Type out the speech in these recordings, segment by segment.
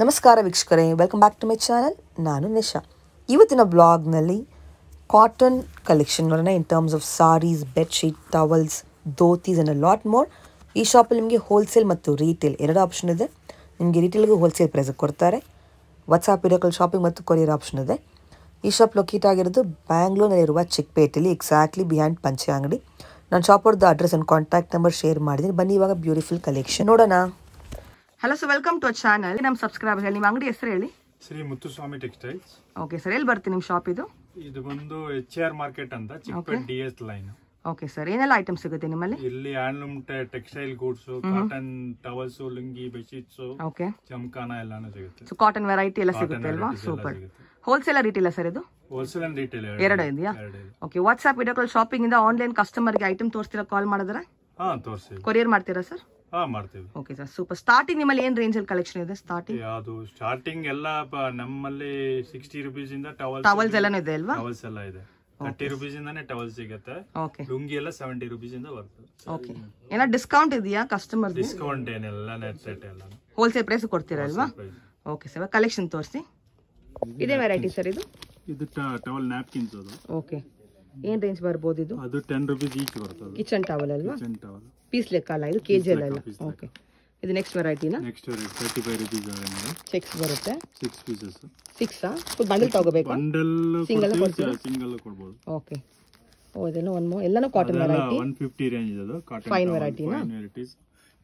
ನಮಸ್ಕಾರ ವೀಕ್ಷಕರೇ welcome back to my channel ನಾನು ನಿಶಾ. ಇವತ್ತಿನ ಬ್ಲಾಗ್ನಲ್ಲಿ ಕಾಟನ್ ಕಲೆಕ್ಷನ್ ನೋಡೋಣ in terms of saris bedsheet towels dhotis and lot more ಈ ಶಾಪಲ್ಲಿ ನಿಮಗೆ ಹೋಲ್ಸೇಲ್ ಮತ್ತು ರೀಟೇಲ್ ಎರಡು ಆಪ್ಷನ್ ಇದೆ. ನಿಮಗೆ ರೀಟೇಲ್ಗೂ ಹೋಲ್ಸೇಲ್ ಪ್ರೈಸಿಗೆ ಕೊಡ್ತಾರೆ. ವಾಟ್ಸಾಪ್ ವಿಡಿಯೋಕಲ್ ಶಾಪಿಂಗ್ ಮತ್ತು ಕೊರಿಯರ್ ಆಪ್ಷನ್ ಇದೆ. ಈ ಶಾಪ್ ಲೊಕೇಟ್ ಆಗಿರೋದು ಬ್ಯಾಂಗ್ಳೂರ್ನಲ್ಲಿರುವ ಚಿಕ್ಕಪೇಟೆಯಲ್ಲಿ ಎಕ್ಸಾಕ್ಟ್ಲಿ ಬಿಹೈಂಡ್ ಪಂಚೆ ಅಂಗಡಿ ನಾನು ಶಾಪರ್ದು address and contact number share ಮಾಡಿದ್ದೀನಿ ಬನ್ನಿ ಇವಾಗ ಬ್ಯೂಟಿಫುಲ್ ಕಲೆಕ್ಷನ್ ನೋಡೋಣ. Hello sir welcome to our channel ನಮ್ಮ ಸಬ್ಸ್ಕ್ರೈಬರ್ ಹೇಳಿ ನಿಮ್ಮ ಅಂಗಡಿ ಹೆಸರು ಹೇಳಿ. Shri Muthuswamy textiles. Okay sir ಎಲ್ಲಿ ಬರ್ತೀನಿ ನಿಮ್ಮ ಶಾಪ್ ಇದು? ಇದು ಬಂದು ಎಚ್ ಆರ್ ಮಾರ್ಕೆಟ್ ಅಂತ Chickpet D S line okay sir ಏನೆಲ್ಲ ಐಟಮ್ ಸಿಗುತ್ತೆ ನಿಮ್ಮಲ್ಲಿ? ಇಲ್ಲಿ handloom textile goods cotton towels lungi bedsheets okay ಚಮಕಾನ ಎಲ್ಲಾನು ಸಿಗುತ್ತೆ. ಸೊ ಕಾಟನ್ ವೆರೈಟಿ ಎಲ್ಲ ಸಿಗುತ್ತೆ ಅಲ್ವಾ? ಸೂಪರ್. ಹೋಲ್ಸೇಲ್ ರಿಟೇಲ್ ಸರ್ ಇದು? ಹೋಲ್ಸೇಲ್ ಅಂಡ್ ರೀಟೇಲ್ ಎರಡು. ಇದೆಯಾ? Okay WhatsApp video call shopping ಇಂದ ಆನ್ಲೈನ್ ಕಸ್ಟಮರ್ಗೆ ಐಟಮ್ ತೋರಿಸ್ತೀರಾ ಕಾಲ್ ಮಾಡಿದ್ರೆ? ಹಾ ತೋರಿಸಿ ಕೊರಿಯರ್ ಮಾಡ್ತೀರಾ ಸರ್ ಹಾ ಮಾಡ್ತೀವಿ. ಓಕೆ ಸರ್ ಸೂಪರ್ ಸ್ಟಾರ್ಟಿಂಗ್ ನಿಮ್ಮಲ್ಲಿ ಏನು ರೇಂಜಲ್ಲಿ ಕಲೆಕ್ಷನ್ ಇದೆ? ಸ್ಟಾರ್ಟಿಂಗ್ ಅದು ಸ್ಟಾರ್ಟಿಂಗ್ ಎಲ್ಲ ನಮ್ಮಲ್ಲಿ ಸಿಕ್ಸ್ಟಿ ರುಪೀಸ್ ಇಂದ ಟವಲ್ಸ್ ಟವಲ್ಸ್ ಎಲ್ಲಾನು ಇದೆ ಅಲ್ವಾ? ಟವಲ್ಸ್ ಎಲ್ಲ ಇದೆ. ತರ್ಟಿ ರುಪೀಸ್ ಇಂದಾನೆ ಟವಲ್ ಸಿಗುತ್ತೆ. ಓಕೆ ಲುಂಗಿ ಎಲ್ಲ ಸೆವೆಂಟಿ ರುಪೀಸ್ ಇಂದ ಬರ್ತದೆ. ಓಕೆ ಏನೋ ಡಿಸ್ಕೌಂಟ್ ಇದೆಯಾ ಕಸ್ಟಮರ್ ಡಿಸ್ಕೌಂಟ್ ಏನೆಲ್ಲ ನೆಟ್ ಸೆಟ್ ಎಲ್ಲ. ಹೋಲ್ಸೇಲ್ ಪ್ರೈಸ್ ಕೊಡ್ತೀರಾ ಅಲ್ವಾ? ಓಕೆ ಸರ್ ಕಲೆಕ್ಷನ್ ತೋರಿಸಿ. ಇದೇ ವೆರೈಟಿ ಸರ್ ಇದು? ಇದು ಟವಲ್ ನ್ಯಾಪ್ಕಿನ್ಸ್ ಅದು. ಓಕೆ ಏನು ರೇಂಜ್ ಬರ್ಬೋದು ಇದು? ಅದು ಟೆನ್ ರುಪೀಸ್ ಈಚ್ ಬರ್ತದೆ. ಕಿಚನ್ ಟವಲ್ ಅಲ್ವಾ? ಕಿಚನ್ ಟವಲ್ ಪೀಸ್ ಲೆಕ್ಕ ಅಲ್ಲ ಇದು? ಕೆ ಜಿ ಅಲ್ಲ ಓಕೆ ಇದು next ವೆರೈಟಿನ next thirty five rupees checks ಬರುತ್ತೆ. ಸಿಕ್ಸ್ ಪೀಸಸ್ ಸಿಕ್ಸಾ ಫುಲ್ ಬಂಡಲ್ ತಗೋಬೇಕು? ಬಂಡಲ್ Single ಸಿಂಗಲ್ ಕೊಡ್ಬೋದು. ಓಕೆ ಓ ಇದೆಲ್ಲ ಒನ್ ಮೋ ಎಲ್ಲಾನು cotton variety one fifty range ಇದು ಕಾಟನ್ ಫೈನ್ variety ನಾ? ವೆರೈಟೀಸ್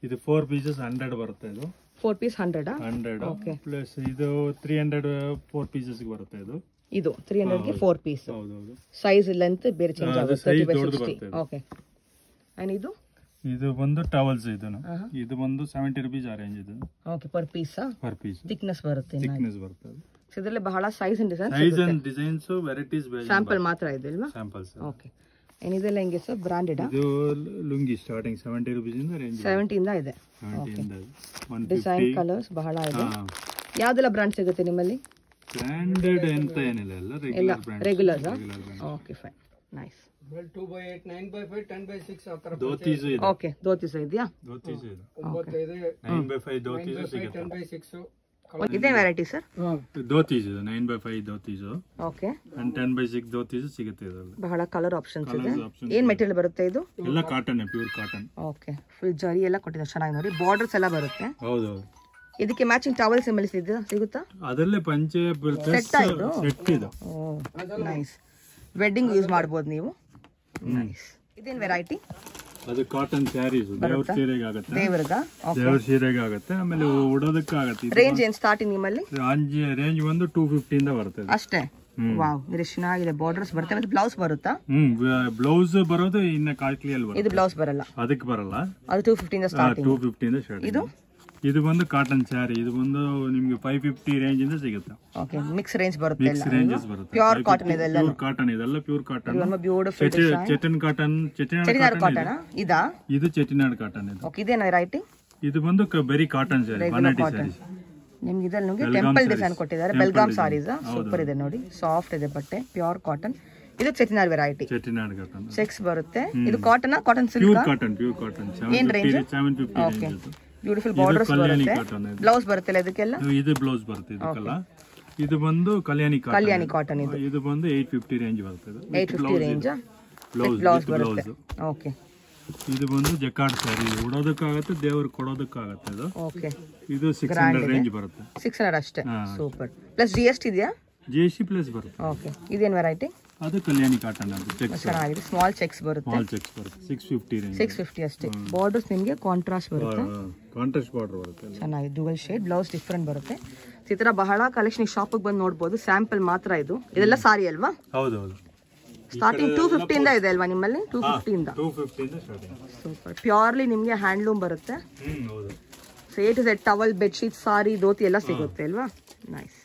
ಇದು ಫೋರ್ ಪೀಸಸ್ ಹಂಡ್ರೆಡ್ ಬರುತ್ತೆ ಇದು. ಫೋರ್ ಪೀಸ್ ಹಂಡ್ರೆಡಾ ಹಂಡ್ರೆಡ್ ಓಕೆ ಪ್ಲಸ್ ಇದು ತ್ರೀ ಹಂಡ್ರೆಡ್ ಫೋರ್ ಪೀಸಸ್ ಬರುತ್ತೆ ಇದು. ಇದು ತ್ರೀ ಹಂಡ್ರೆಡ್ಗೆ ಫೋರ್ ಪೀಸ್ ಸೈಜ್ ಲೆಂತ್ ಬೇರೆ ಚೇಂಜ್ ಆಗುತ್ತೆ. ಓಕೆ ಆ್ಯಂಡ್ ಇದು? ಇದು ಬಂದು ಟವಲ್ಸ್ ಇದು. ಇದು ಬಂದು ಸೆವೆಂಟಿ ರುಪೀಸ್ ಅರೇಂಜ್ ರೇಂಜ್ ಇದು. Okay per piece per piece thickness ಬರುತ್ತೆ ಥಿಕ್ನೆಸ್ ಬರ್ತದೆ. ಇದರಲ್ಲಿ ಬಹಳ size and design size and designs varieties sample ಮಾತ್ರ ಇದೆ ಅಲ್ವಾ? ಸ್ಯಾಂಪಲ್ಸ್ ಓಕೆ ಆ್ಯಂಡ್ ಇದೆಲ್ಲ ಹೆಂಗೆ ಸರ್? ಬ್ರಾಂಡೆಡಾ ಇದು ಲುಂಗಿ ಸ್ಟಾರ್ಟಿಂಗ್ ಸೆವೆಂಟಿ ರುಪೀಸ್ ಇಂದ ರೇಂಜ್ ಸೆವೆಂಟಿಯಿಂದ ಇದೆ ಒನ್ ಡಿಸೈನ್ ಕಲರ್ಸ್ ಬಹಳ ಇದೆ. ಯಾವುದೆಲ್ಲ ಬ್ರಾಂಡ್ ಸಿಗುತ್ತೆ ನಿಮ್ಮಲ್ಲಿ? ಬ್ರ್ಯಾಂಡೆಡ್ ಅಂತ ಏನಿಲ್ಲ ಎಲ್ಲ regular brand regular okay fine nice dhotis ಇದೆ. ಓಕೆ ದೋತಿಸ ಇದೆಯಾ? ಇದೆ. ನೈನ್ ಬೈ ಫೈವ್ ಧೋತೀಸ್ ಸಿಗುತ್ತೆ. ಇದೇ ವೆರೈಟಿ ಸರ್ ಧೋತೀಸ್ ಇದೆ nine by five dhotis. Okay and ten by six dhotis ಸಿಗುತ್ತೆ ಇದರಲ್ಲಿ. ಬಹಳ ಕಲರ್ ಆಪ್ಷನ್ಸ್ ಇದೆ. ಏನ್ ಮೆಟೀರಿಯಲ್ ಬರುತ್ತೆ ಇದು? ಎಲ್ಲ cotton pure cotton okay full zari ಎಲ್ಲ ಕೊಟ್ಟಿದ್ದಾರೆ ಚೆನ್ನಾಗಿ ನೋಡಿ. ಬಾರ್ಡರ್ಸ್ ಎಲ್ಲ ಬರುತ್ತೆ. ಹೌದು. ಇದಕ್ಕೆ ಮ್ಯಾಚಿಂಗ್ ಟವಲ್ ಸಿಂಬಲ್ ಸಿಗುತ್ತಾ? ಅದರಲ್ಲೇ ಪಂಚೆ ಸೆಟ್ ಇದು? ಸೆಟ್ ಇದು. ನೈಸ್ ವೆಡ್ಡಿಂಗ್ ಯೂಸ್ ಮಾಡಬಹುದು ನೀವು. ನೈಸ್ ಇದೇನ್ ವೆರೈಟಿ ಅದು ಕಾಟನ್ ಸ್ಯಾರೀಸ್ ದೇವರ ಸೀರೆಗೆ ಆಗುತ್ತೆ. ದೇವರಗಾ ದೇವರ ಸೀರೆಗೆ ಆಗುತ್ತೆ. ಆಮೇಲೆ ಉಡೋದಕ್ಕೆ ಆಗುತ್ತೆ ರೇಂಜ್ ಏನ್ ಸ್ಟಾರ್ಟಿಂಗ್ ನಿಮ್ಮಲ್ಲಿ? ರೇಂಜ್ ಬಂದು ಟೂ ಫಿಫ್ಟಿಯಿಂದ ಬರುತ್ತೆ ಅಷ್ಟೇ? ವಾವ್ ಇದು ಚೆನ್ನಾಗಿದೆ. ಬಾರ್ಡರ್ಸ್ ಬರುತ್ತೆ. ಮತ್ತೆ ಬ್ಲೌಸ್ ಬರುತ್ತಾ? ಹ್ಮ್ ಬ್ಲೌಸ್ ಬರೋದು ಇನ್ನ ಕಾಸ್ಟ್ಲಿ ಅಲ್ವಾ ಇದು ಬ್ಲೌಸ್ ಬರಲ್ಲ. ಅದಕ್ಕೆ ಬರಲ್ಲ. ಅದು ಟೂ ಇಂದ ಸ್ಟಾರ್ಟಿಂಗ್ 250 ಇಂದ ಸ್ಟಾರ್ಟಿಂಗ್ ಇದು? ಇದು ಬಂದು ಕಾಟನ್ ಸ್ಯಾರಿ ಇದು ಬಂದು ನಿಮ್ಗೆ ಫೈವ್ ಫಿಫ್ಟಿ ರೇಂಜ್ ಇಂದ ಸಿಗುತ್ತೆ. ಓಕೆ ಮಿಕ್ಸ್ ರೇಂಜ್ ಬರುತ್ತೆ ಮಿಕ್ಸ್ ರೇಂಜಸ್ ಬರುತ್ತೆ. ಪ್ಯೂರ್ ಕಾಟನ್ ಇದೆಲ್ಲ. ಪ್ಯೂರ್ ಕಾಟನ್ ಇದೆಲ್ಲ ಪ್ಯೂರ್ ಕಾಟನ್ ಬ್ಯೂಟಿಫುಲ್ ಚೆಟನ್ ಕಾಟನ್ ಚೆಟಿನಾಡ್ ಕಾಟನ್ ಇದಾ. ಇದು? ಚೆಟಿನಾಡ್ ಕಾಟನ್ ಇದು. ಓಕೆ ಇದೇನ ವೆರೈಟಿ ಇದು ಬಂದು ಬರಿ ಕಾಟನ್ ಸ್ಯಾರಿ ಬನಾಟಿ ಸ್ಯಾರಿ ನಿಮ್ಗೆ ಇದ್ರಲ್ಲಿ ನಿಮಗೆ ಟೆಂಪಲ್ ಡಿಸೈನ್ ಕೊಟ್ಟಿದ್ದಾರೆ. ಬೆಲ್ಗಾಮ್ ಸಾರೀಸ್ ಸೂಪರ್ ಇದೆ ನೋಡಿ. ಸಾಫ್ಟ್ ಇದೆ ಬಟ್ಟೆ ಪ್ಯೂರ್ ಕಾಟನ್ ಇದು Chettinad variety Chettinad cotton sex ಬರುತ್ತೆ. ಇದು cotton cotton silk pure cotton pure cotton ಏನ್ ಓಕೆ ರೇಂಜ್ ಇದು ಬ್ಯೂಟಿಫುಲ್ ಬಾರ್ಡರ್ಸ್ ಬರುತ್ತೆ. ಬ್ಲೌಸ್ ಬರುತ್ತಲ್ಲ ಇದಕ್ಕೆಲ್ಲ? ಇದು ಬ್ಲೌಸ್ ಬರುತ್ತೆ ಇದಕ್ಕೆಲ್ಲ. ಇದು ಬಂದು ಕಲ್ಯಾಣಿ ಕಾಟನ್ ಕಲ್ಯಾಣಿ ಕಾಟನ್ ಇದು. ಇದು ಬಂದು ಏಟ್ ಫಿಫ್ಟಿ ರೇಂಜ್ ಬರ್ತದೆ eight fifty range blouse blouse ಬರುತ್ತೆ. ಓಕೆ ಇದು ಬಂದು ಜಕಾರ್ಡ್ ಸ್ಯಾರಿ ಉಡೋದಕ್ಕಾಗತ್ತೆ ದೇವರು ಕೊಡೋದಕ್ಕಾಗತ್ತೆ ಇದು. ಓಕೆ ಇದು ಸಿಕ್ಸ್ ಹಂಡ್ರೆಡ್ ರೇಂಜ್ ಬರುತ್ತೆ. ಸಿಕ್ಸ್ ಹಂಡ್ರೆಡ್ ಅಷ್ಟೇ. ಸೂಪರ್ ಪ್ಲಸ್ ಜಿಎಸ್ಟಿ ಎಸ್ ಇದೆಯಾ? ಜೆ ಸಿ ಪ್ಲಸ್ ಬರುತ್ತೆ. ಓಕೆ ಇದೇನು ವೆರೈಟಿ ಅದು ಕಲ್ಯಾಣಿ ಕಾಟನ್ ಅದು ಚೆಕ್ಸ್ ಚೆನ್ನಾಗಿದೆ. ಸ್ಮಾಲ್ ಚೆಕ್ಸ್ ಬರುತ್ತೆ. ಸ್ಮಾಲ್ ಚೆಕ್ಸ್ ಬರುತ್ತೆ. Six fifty range six fifty ಅಷ್ಟೇ. ಬಾರ್ಡರ್ಸ್ ನಿಮಗೆ ಕಾಂಟ್ರಾಸ್ಟ್ ಬರುತ್ತೆ. ಕಾಂಟ್ರಾಸ್ಟ್ ಬಾರ್ಡರ್ ಬರುತ್ತೆ. ಚೆನ್ನಾಗಿದೆ. ಡುವಲ್ ಶೇಡ್ ಬ್ಲೌಸ್ ಡಿಫ್ರೆಂಟ್ ಬರುತ್ತೆ. ಈ ತರ ಬಹಳ ಕಲೆಕ್ಷನ್ ಶಾಪಿಗೆ ಬಂದು ನೋಡಬಹುದು ಸ್ಯಾಂಪಲ್ ಮಾತ್ರ ಇದು. ಇದೆಲ್ಲ ಸಾರಿ ಅಲ್ವಾ? ಹೌದೌದು. ಸ್ಟಾರ್ಟಿಂಗ್ ಟೂ ಇಂದ ಇದೆ ಅಲ್ವಾ ನಿಮ್ಮಲ್ಲಿ? ಟೂ ಫಿಫ್ಟಿಯಿಂದ ಇಂದ. ಸೂಪರ್ ಪ್ಯೂರ್ಲಿ ನಿಮಗೆ ಹ್ಯಾಂಡ್ಲೂಮ್ ಬರುತ್ತೆ. ಹ್ಮ್ ಹೌದು. So eight is at towel bedsheet sari dhoti ಎಲ್ಲ ಸಿಗುತ್ತೆ ಅಲ್ವಾ? ನೈಸ್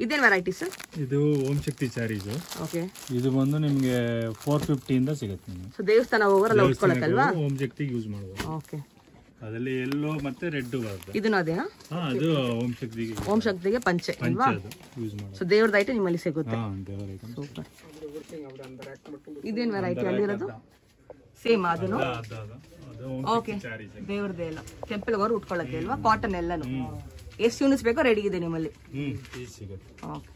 ಇದೇನು ವೆರೈಟಿ ಸರ್ ಇದು ಓಂ ಶಕ್ತಿ ಸ್ಯಾರೀಸ್ ಓಕೆ ಇದು ಬಂದು ನಿಮಗೆ ಫೋರ್ ಇಂದ ಸಿಗುತ್ತೆ ದೇವಸ್ಥಾನ ಸೊ ದೇವಸ್ಥಾನ ಹೋಗೋರೆಲ್ಲ ಉಟ್ಕೊಳಕ್ಕಲ್ವಾ? ಓಂ ಶಕ್ತಿಗೆ ಯೂಸ್ ಮಾಡಬಹುದು ಓಕೆ ಅದರಲ್ಲಿ ಎಲ್ಲೋ ಮತ್ತೆ ರೆಡ್ ಬರುತ್ತೆ. ಇದನ್ನು ಅದೇ ಹಾ? ಅದು ಓಂ ಶಕ್ತಿಗೆ ಓಂ ಶಕ್ತಿಗೆ ಪಂಚೆ ಅಲ್ವಾ? ಯೂಸ್ ಮಾಡೋದು ಸೊ ದೇವ್ರದ್ದು ಐಟಮ್ ನಿಮ್ಮಲ್ಲಿ ಸಿಗುತ್ತೆ. ಹಾ ದೇವರ ಐಟಮ್ ಸೂಪರ್ ಇದೇನು ವೆರೈಟಿ ಅಲ್ಲಿರೋದು ಸೇಮ್ ಅದನ್ನು? ಓಕೆ ದೇವ್ರದ್ದೇ ಎಲ್ಲ ಟೆಂಪಲ್ ಅವರು ಉಟ್ಕೊಳ್ಳಕ್ಕೆ ಅಲ್ವಾ? ಕಾಟನ್ ಎಲ್ಲಾನು. ಎಷ್ಟು ಯೂನಿಟ್ಸ್ ಬೇಕೋ ರೆಡಿ ಇದೆ ನಿಮ್ಮಲ್ಲಿ. ಇದೇನ್ ಸಿಗುತ್ತೆ ಓಕೆ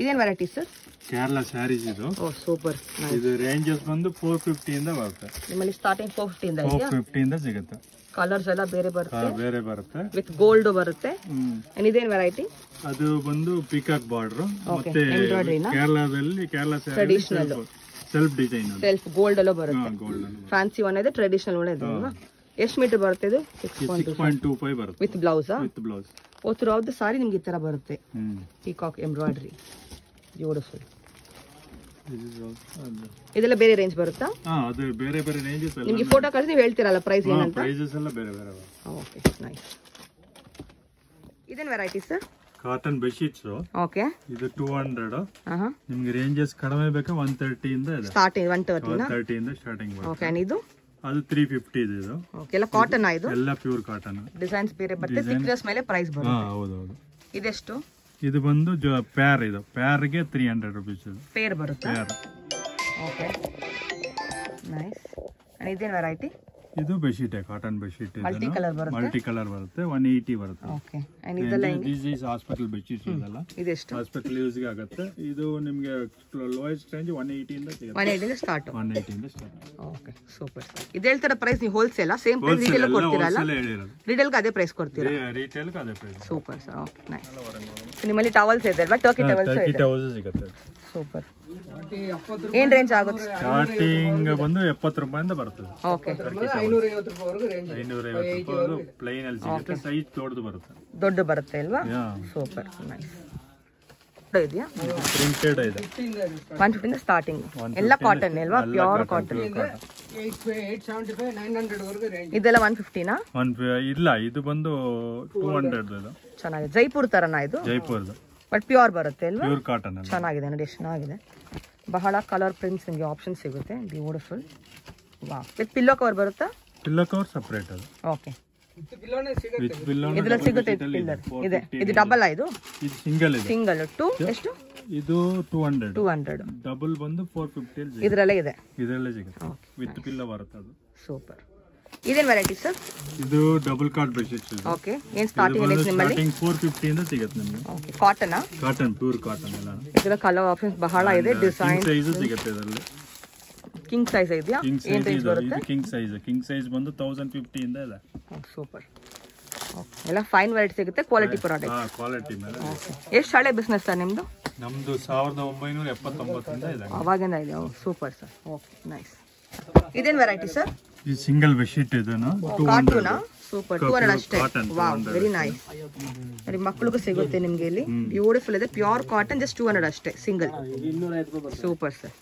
ಇದೇನು ವೆರೈಟಿ ಸರ್ ಕೇರಳ ಸ್ಯಾರೀಸ್ ಇದು. ಓ ಸೂಪರ್ ಇದು ರೇಂಜಸ್ ಬಂದು ಫೋರ್ ಇಂದ ಬರುತ್ತೆ. ನಿಮ್ಮಲ್ಲಿ ಸ್ಟಾರ್ಟಿಂಗ್ ಫೋರ್ ಇಂದ ಫೋರ್ ಇದೆಯಾ ಫಿಫ್ಟಿಯಿಂದ ಸಿಗುತ್ತೆ. ಕಲರ್ಸ್ ಎಲ್ಲ ಬೇರೆ ಬರುತ್ತೆ. ಬೇರೆ ಬರುತ್ತೆ. ವಿತ್ ಗೋಲ್ಡ್ ಬರುತ್ತೆ. ಇದೇನು ವೆರೈಟಿ ಅದು ಬಂದು ಪಿಕಾಕ್ ಬಾರ್ಡರ್ ಮತ್ತೆ? ಕೇರಳದಲ್ಲಿ Kerala traditional self design self gold ಎಲ್ಲ ಬರುತ್ತೆ. ಫ್ಯಾನ್ಸಿ ಒನ್ ಇದೆ ಟ್ರೆಡಿಷನಲ್ ಒನ್ ಇದೆ ಅಲ್ವಾ? ಎಷ್ಟು ಮೀಟರ್ ಬರುತ್ತೆ ಇದು? With ಬ್ಲೌಸಾ with blouse oh throughout the sari ನಿಮ್ಗೆ ಈ ಥರ ಬರುತ್ತೆ. Peacock embroidery beautiful. ಇದೆಲ್ಲ ಬೇರೆ ರೇಂಜ್ ಬರುತ್ತಾ? ಅದು ಬೇರೆ ಬೇರೆ ರೇಂಜಸ್ ನಿಮ್ಗೆ ಫೋಟೋ ಕಳಿಸಿ ನೀವು ಹೇಳ್ತೀರಲ್ಲ ಪ್ರೈಸ್ ಏನಂತ? ಪ್ರೈಸಸ್ ಎಲ್ಲ ಬೇರೆ ಬೇರೆ ಓಕೆ ನೈಸ್ ಇದೇನು variety sir cotton bedsheets okay ಇದು ಟೂ ಹಂಡ್ರೆಡ್ ಹಾಂ ನಿಮ್ಗೆ ರೇಂಜಸ್ ಕಡಿಮೆ ಬೇಕಾ? ಒನ್ ಇಂದ ಇದೆ. ಸ್ಟಾರ್ಟಿಂಗ್ ಒನ್ ನಾ ಒನ್ ತರ್ಟಿಯಿಂದ ಸ್ಟಾರ್ಟಿಂಗ್ ಓಕೆ ಇದು? ಅದು ತ್ರೀ ಫಿಫ್ಟಿ ಇದೆ ಇದು. ಓಕೆ ಎಲ್ಲ ಕಾಟನ್ ಇದು? ಎಲ್ಲ ಪ್ಯೂರ್ ಕಾಟನ್ ಡಿಸೈನ್ಸ್ ಬೇರೆ ಬರುತ್ತೆ ಥಿಕ್ನೆಸ್ ಮೇಲೆ ಪ್ರೈಸ್ ಹಾ ಹೌದು ಹೌದು. ಇದೆಷ್ಟು? ಇದು ಬಂದು ಪ್ಯಾರ್ ಇದು. ಪ್ಯಾರ್ಗೆ ತ್ರೀ ಹಂಡ್ರೆಡ್ ರುಪೀಸ್ ಇದು. ಪೇರ್ ಬರುತ್ತೆ? ಪ್ಯಾರ್ ಓಕೆ ನೈಸ್ ಇದೇನು ವೆರೈಟಿ ಇದು bedsheet cotton bedsheet multi colour ಬರುತ್ತೆ? ಮಲ್ಟಿ ಕಲರ್ ಬರುತ್ತೆ ಒನ್ ಓಕೆ. ಆ್ಯಂಡ್ ಇದೆಲ್ಲ ದಿಸ್ ಈಸ್ ಹಾಸ್ಪಿಟಲ್ ಬೆಡ್ಶೀಟ್ಸ್ ಇದೆಲ್ಲ. ಇದೆಷ್ಟು ಹಾಸ್ಪಿಟಲ್ ಯೂಸ್ ಆಗುತ್ತೆ. ಇದು ನಿಮಗೆ ಲೋಯೆಸ್ಟ್ ರೇಂಜ್ ಒನ್ ಸಿಗುತ್ತೆ ಒನ್ ಸ್ಟಾರ್ಟ್ ಒನ್ ಏಯ್ಟಿಯಿಂದ ಸ್ಟಾರ್ಟ್ ಓಕೆ ಸೂಪರ್ ಇದು ಹೇಳ್ತಾರ ಪ್ರೈಸ್ ನೀವು ಹೋಲ್ಸೇಲ್ ಸೇಮ್ ಪ್ರೈಸ್ ರಿಟೇಲ್ ಅದೇ ಪ್ರೈಸ್ ಕೊಡ್ತೀರಾ? ರಿಟೇಲ್ಗೆ ಅದೇ price super sir okay nice ನಿಮ್ಮಲ್ಲಿ ಟವಲ್ಸ್ ಇದೆ ಅಲ್ವಾ? ಟರ್ಕಿ ಟವಲ್ಸ್ ಇದೆ. ಸಿಗುತ್ತೆ. ಸೂಪರ್ ಏನ್ ರೇಂಜ್ ಆಗುತ್ತೆ? ಸ್ಟಾರ್ಟಿಂಗ್ ಬಂದು ಎಪ್ಪತ್ತು ರೂಪಾಯಿಂದ ಬರ್ತದೆ. ಓಕೆ ಐನೂರ ರೂಪಾಯಿ ಪ್ಲೈನ್ ಅಲ್ಲಿ ಸಿಗುತ್ತೆ ಸೈಜ್ ದೊಡ್ಡದು ಬರುತ್ತೆ. ದೊಡ್ಡ ಬರುತ್ತೆ ಅಲ್ವಾ? ಸೂಪರ್ ನೈಸ್ ಇದೆಯಾ? ಪ್ರಿಂಟೆಡ್ ಇದೆ. ಒನ್ ಫಿಫ್ಟಿಂದ ಸ್ಟಾರ್ಟಿಂಗ್ 150 ಎಲ್ಲ ಕಾಟನ್ ಅಲ್ವಾ? ಪ್ಯೂರ್ ಕಾಟನ್ ಇದೆಲ್ಲ ಒನ್ ಫಿಫ್ಟಿನಾ ಒನ್ ಇಲ್ಲ ಇದು ಬಂದು ಟೂ ಹಂಡ್ರೆಡ್ ಇದು. ಚೆನ್ನಾಗಿದೆ. ಜೈಪುರ್ ತರನಾ ಇದು? ಜೈಪುರ್ದು. ಬಟ್ ಪ್ಯೂರ್ ಬರುತ್ತೆ ಅಲ್ವಾ? ಪ್ಯೂರ್ ಕಾಟನ್ ಅಲ್ಲಿ ಚೆನ್ನಾಗಿದೆ ನೋಡಿ ಎಷ್ಟು ಚೆನ್ನಾಗಿದೆ ಬಹಳ ಕಲರ್ ಪ್ರಿಂಟ್ಸ್ ನಿಮಗೆ ಆಪ್ಷನ್ ಸಿಗುತ್ತೆ. ಬ್ಯೂಟಿಫುಲ್ ವಾ ವಿತ್ ಪಿಲ್ಲೋ ಕವರ್ ಬರುತ್ತಾ? ಪಿಲ್ಲೋ ಕವರ್ ಸಪ್ರೇಟ್ ಅದು. ಓಕೆ ಇದ್ರಲ್ಲಿ ಸಿಗುತ್ತೆ ಪಿಲ್ಲರ್ ಇದೆ. ಇದು. ಡಬಲ್ ಇದು ಇದು. ಸಿಂಗಲ್ ಇದೆ? ಸಿಂಗಲ್ ಟು ಎಷ್ಟು? ಇದು two hundred two hundred double ಬಂದು ಫೋರ್ ಫಿಫ್ಟಿ ಇದರಲ್ಲೇ ಇದೆ. ಇದರಲ್ಲೇ ಸಿಗುತ್ತೆ. ವಿತ್ ಪಿಲ್ಲೋ ಬರುತ್ತೆ ಅದು. ಸೂಪರ್ ಇದೇನು ವೆರೈಟಿ ಸರ್ ಇದು ಡಬಲ್ ಕಾರ್ಡ್ ಬೆಡ್ಶೀಟ್ಸ್ ಇದು. ಓಕೆ ಏನ್ ಸ್ಟಾರ್ಟಿಂಗ್ ರೇಂಜ್ ನಿಮ್ಮಲ್ಲಿ? ಸ್ಟಾರ್ಟಿಂಗ್ 450 ಇಂದ ಸಿಗುತ್ತೆ ನಿಮಗೆ. ಓಕೆ ಕಾಟನಾ ಕಾಟನ್ ಪ್ಯೂರ್ ಕಾಟನ್ ಎಲ್ಲ. ಇದರ ಕಲರ್ ಆಪ್ಷನ್ಸ್ ಬಹಳ ಇದೆ ಡಿಸೈನ್ ಸೈಜ್ ಸಿಗುತ್ತೆ ಇದರಲ್ಲಿ. ಕಿಂಗ್ ಸೈಜ್ ಇದೆಯಾ? ಏನ್ ರೇಂಜ್ ಬರುತ್ತೆ? ಇದು ಕಿಂಗ್ ಸೈಜ್ ಕಿಂಗ್ ಸೈಜ್ ಬಂದು ತೌಸಂಡ್ ಇಂದ ಇದೆ. ಸೂಪರ್ ಎಲ್ಲ ಫೈನ್ ವೆರೈಟಿ ಸಿಗುತ್ತೆ ಕ್ವಾಲಿಟಿ ಪ್ರಾಡಕ್ಟ್ ಹಾ ಕ್ವಾಲಿಟಿ ಮೇಲೆ. ಎಷ್ಟು ಹಳೆ ಬಿಸ್ನೆಸ್ ಸರ್ ನಿಮ್ಮದು ನಮ್ದು ಸಾವಿರದ ಒಂಬೈನೂರ ಎಪ್ಪತ್ತೊಂಬತ್ತರಿಂದ ಇದೆ. ಅವಾಗಿಂದ ಇದೆ. ಸೂಪರ್ ಸರ್ ಓಕೆ ನೈಸ್ ಇದೇನು ವೆರೈಟಿ ಸರ್ ಈ ಸಿಂಗಲ್ ಬೆಡ್ಶೀಟ್ ಇದನ್ನು ಟೂ ಕಾರ್ಟೂನಾ ಸೂಪರ್ ಟೂ ಹಂಡ್ರೆಡ್ ಅಷ್ಟೇ. ವಾವ್ ವೆರಿ ನೈಸ್ ನೋಡಿ ಮಕ್ಕಳಿಗೂ ಸಿಗುತ್ತೆ ನಿಮಗೆ ಇಲ್ಲಿ. ಬ್ಯೂಟಿಫುಲ್ ಇದೆ. Pure cotton just two hundred ಅಷ್ಟೇ ಸಿಂಗಲ್ ಸೂಪರ್ ಸರ್